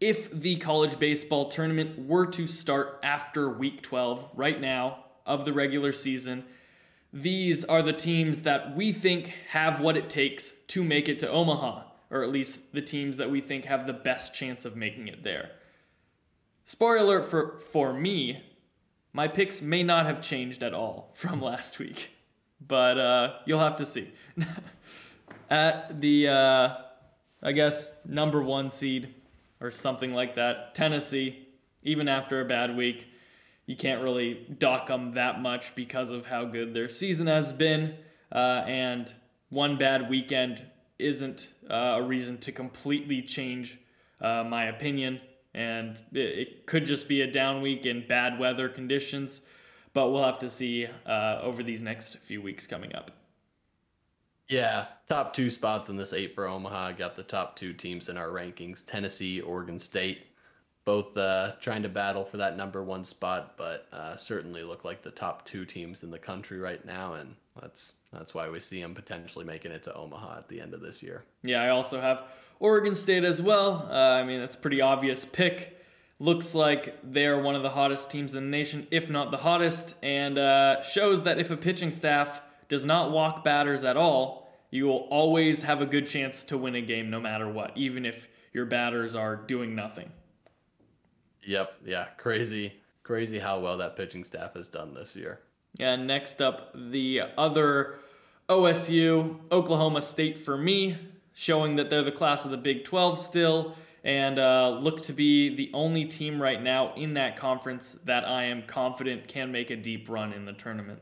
if the college baseball tournament were to start after week 12 right now of the regular season, these are the teams that we think have what it takes to make it to Omaha, or at least the teams that we think have the best chance of making it there. Spoiler alert for, for me, my picks may not have changed at all from last week, but uh, you'll have to see. At the, uh, I guess, number one seed or something like that, Tennessee, even after a bad week, you can't really dock them that much because of how good their season has been. Uh, and one bad weekend isn't uh, a reason to completely change uh, my opinion. And it, it, could just be a down week in bad weather conditions, but we'll have to see uh, over these next few weeks coming up. Yeah, top two spots in this eight for Omaha. Got the top two teams in our rankings Tennessee, Oregon State both uh, trying to battle for that number one spot, but uh, certainly look like the top two teams in the country right now, and that's that's why we see them potentially making it to Omaha at the end of this year. Yeah, I also have Oregon State as well. Uh, I mean, it's a pretty obvious pick. Looks like they're one of the hottest teams in the nation, if not the hottest, and uh, shows that if a pitching staff does not walk batters at all, you will always have a good chance to win a game no matter what, even if your batters are doing nothing. Yep. Yeah. Crazy. Crazy how well that pitching staff has done this year. And next up, the other OSU, Oklahoma State for me, showing that they're the class of the Big 12 still and uh, look to be the only team right now in that conference that I am confident can make a deep run in the tournament.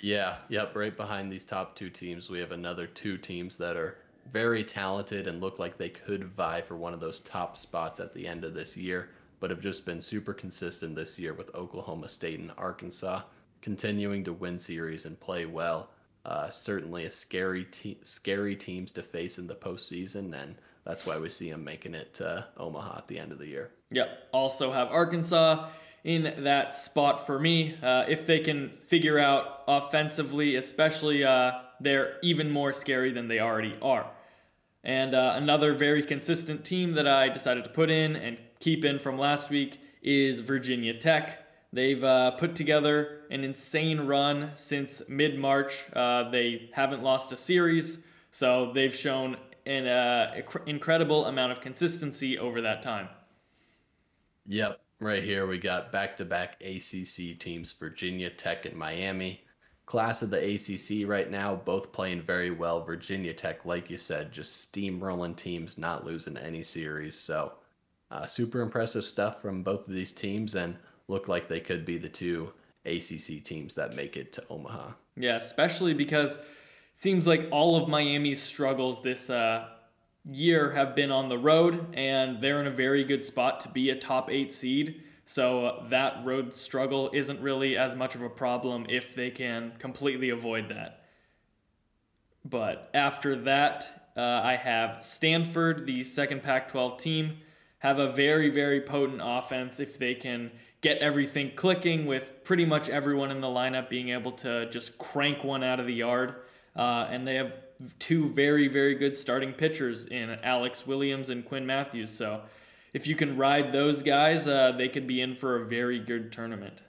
Yeah, yep, right behind these top two teams, we have another two teams that are very talented and look like they could vie for one of those top spots at the end of this year, but have just been super consistent this year with Oklahoma State and Arkansas continuing to win series and play well. Uh, certainly a scary te- scary teams to face in the postseason, and that's why we see them making it to Omaha at the end of the year. Yep. Also have Arkansas in that spot for me. Uh, if they can figure out offensively, especially, uh, they're even more scary than they already are. And uh, another very consistent team that I decided to put in and keep in from last week is Virginia Tech. They've uh, put together an insane run since mid March. Uh, they haven't lost a series, so they've shown an uh, incredible amount of consistency over that time. Yep, right here we got back to back ACC teams Virginia Tech and Miami class of the ACC right now, both playing very well. Virginia Tech, like you said, just steamrolling teams, not losing any series. So, uh, super impressive stuff from both of these teams, and look like they could be the two ACC teams that make it to Omaha. Yeah, especially because it seems like all of Miami's struggles this uh, year have been on the road, and they're in a very good spot to be a top eight seed. So that road struggle isn't really as much of a problem if they can completely avoid that. But after that, uh, I have Stanford, the second Pac 12 team, have a very, very potent offense if they can get everything clicking with pretty much everyone in the lineup being able to just crank one out of the yard. Uh, and they have two very, very good starting pitchers in Alex Williams and Quinn Mathews. So if you can ride those guys, uh, they could be in for a very good tournament.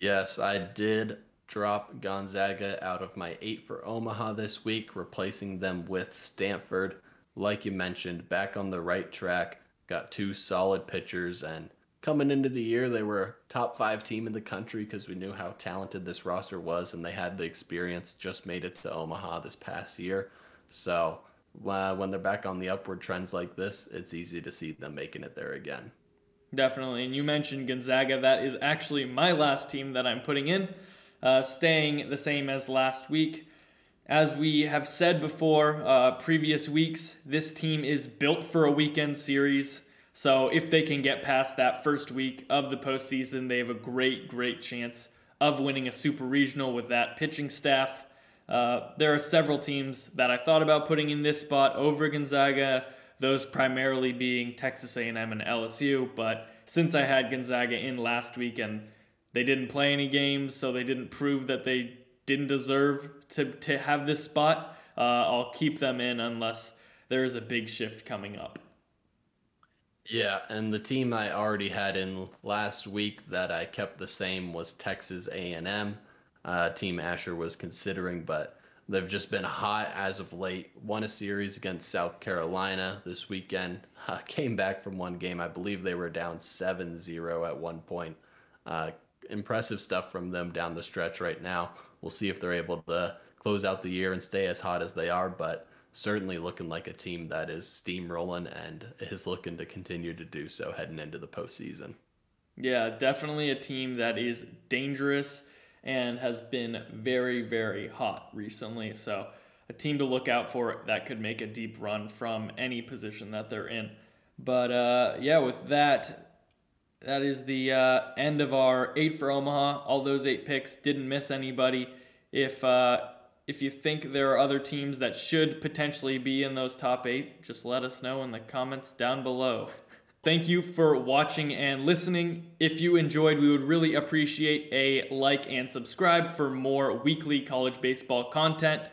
Yes, I did drop Gonzaga out of my eight for Omaha this week, replacing them with Stanford. Like you mentioned, back on the right track, got two solid pitchers, and coming into the year, they were top five team in the country because we knew how talented this roster was, and they had the experience. Just made it to Omaha this past year, so uh, when they're back on the upward trends like this, it's easy to see them making it there again. Definitely. And you mentioned Gonzaga. That is actually my last team that I'm putting in, uh, staying the same as last week. As we have said before, uh, previous weeks, this team is built for a weekend series. So if they can get past that first week of the postseason, they have a great, great chance of winning a super regional with that pitching staff. Uh, there are several teams that I thought about putting in this spot over Gonzaga, those primarily being Texas A&M and LSU, but since I had Gonzaga in last week and they didn't play any games, so they didn't prove that they didn't deserve to, to have this spot, uh, I'll keep them in unless there is a big shift coming up. Yeah, and the team I already had in last week that I kept the same was Texas A&M. Uh, team Asher was considering, but they've just been hot as of late. Won a series against South Carolina this weekend. Uh, came back from one game. I believe they were down 7-0 at one point. Uh, impressive stuff from them down the stretch right now. We'll see if they're able to close out the year and stay as hot as they are, but certainly looking like a team that is steamrolling and is looking to continue to do so heading into the postseason. Yeah, definitely a team that is dangerous and has been very, very hot recently. So, a team to look out for that could make a deep run from any position that they're in. But uh, yeah, with that, that is the uh, end of our eight for Omaha. All those eight picks didn't miss anybody. If uh, if you think there are other teams that should potentially be in those top eight, just let us know in the comments down below. Thank you for watching and listening. If you enjoyed, we would really appreciate a like and subscribe for more weekly college baseball content.